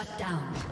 Shut down.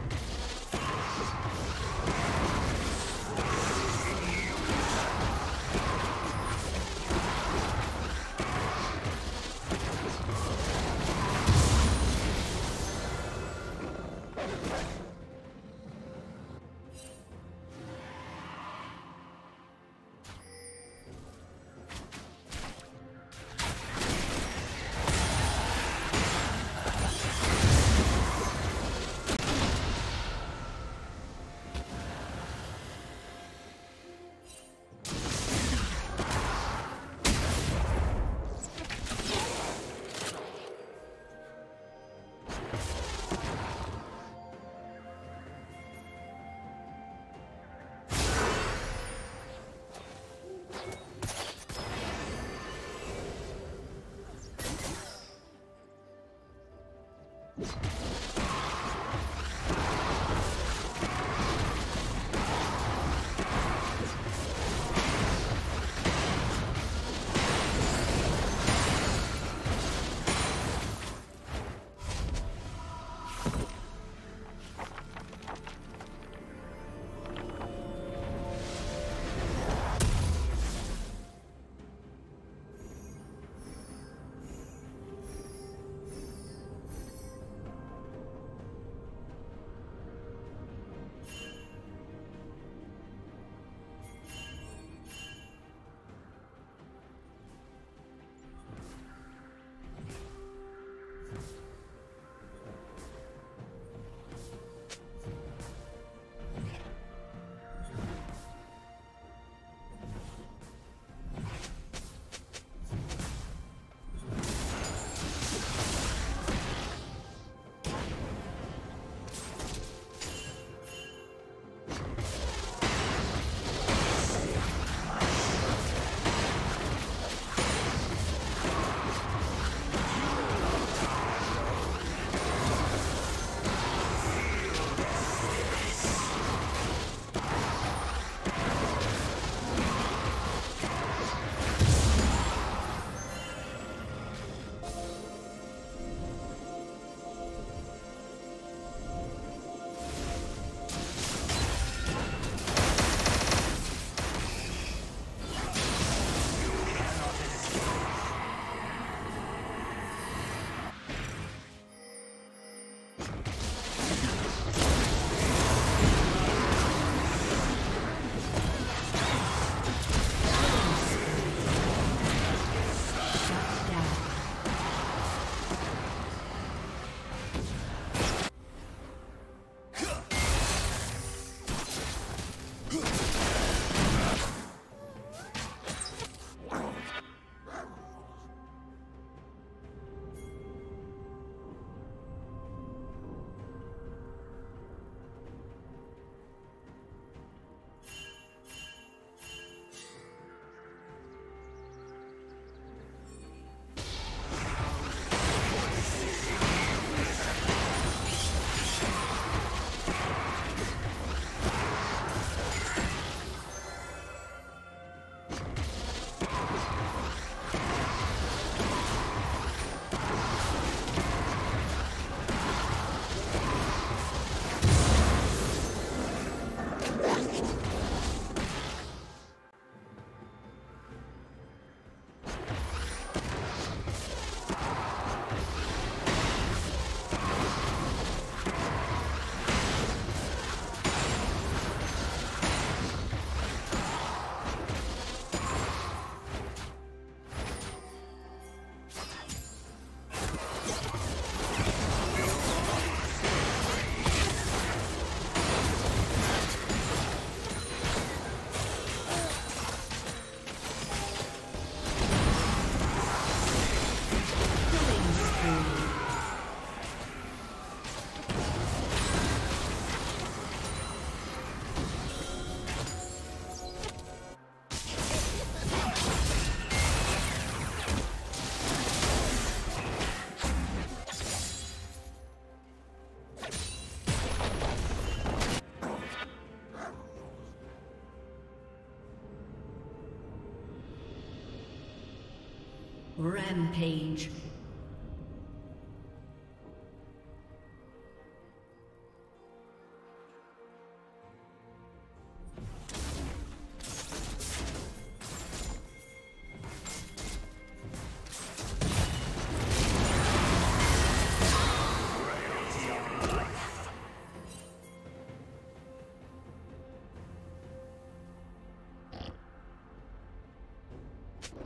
Rampage.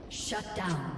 Shut down.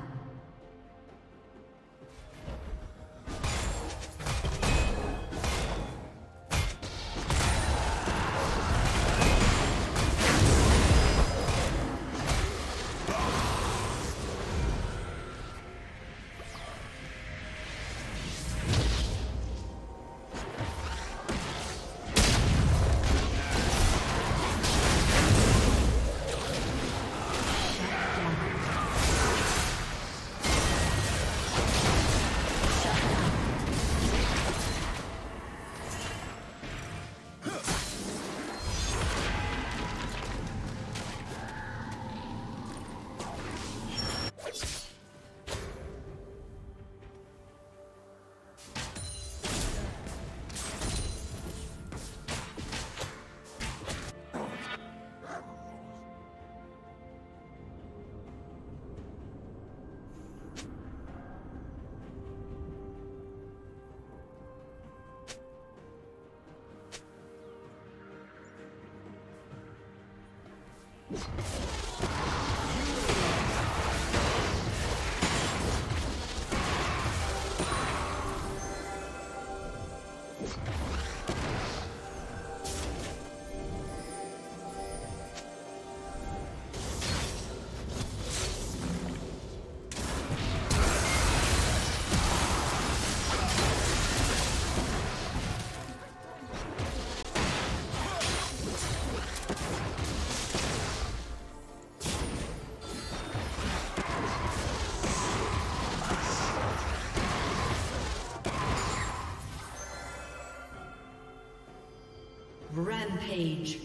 Rampage.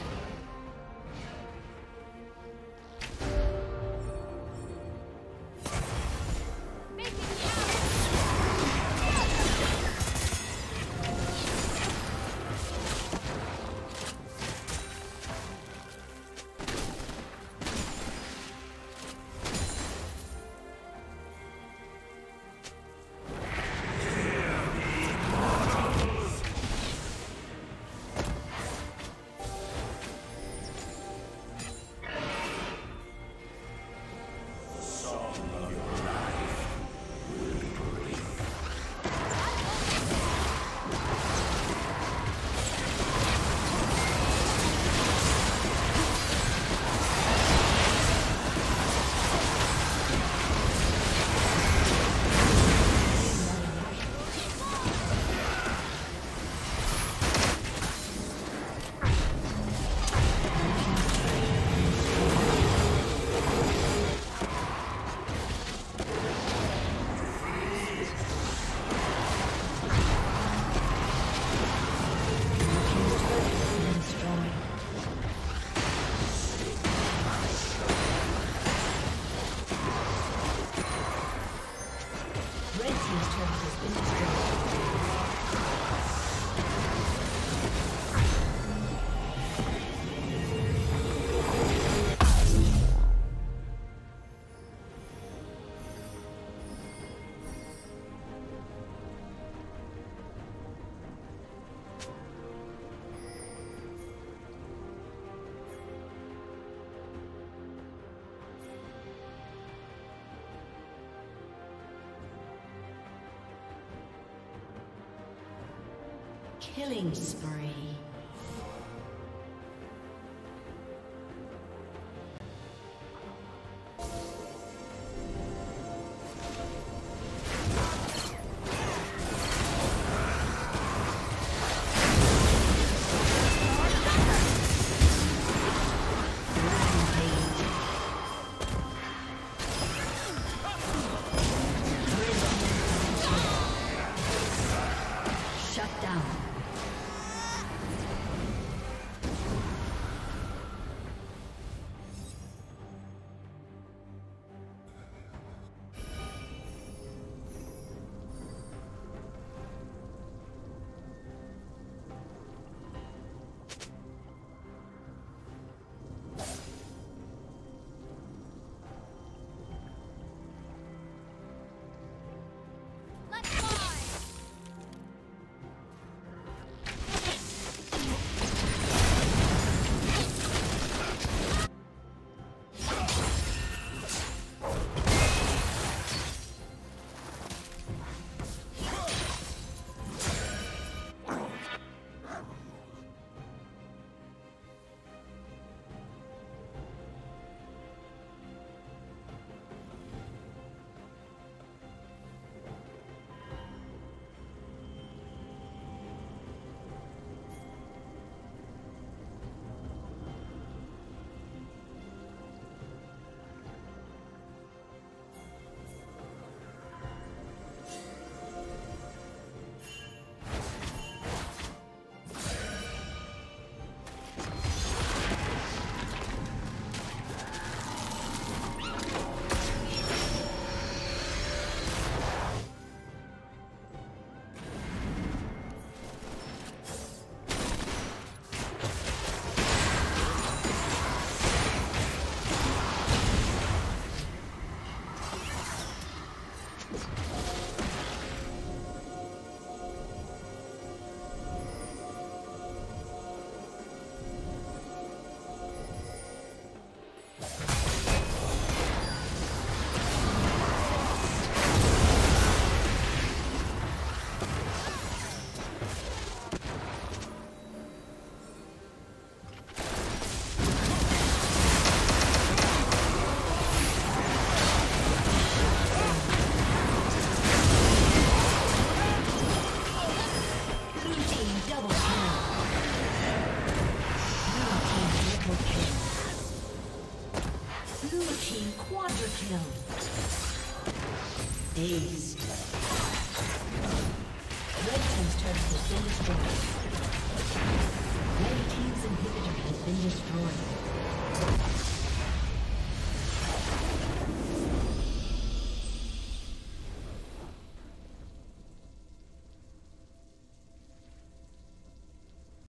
Killing spree.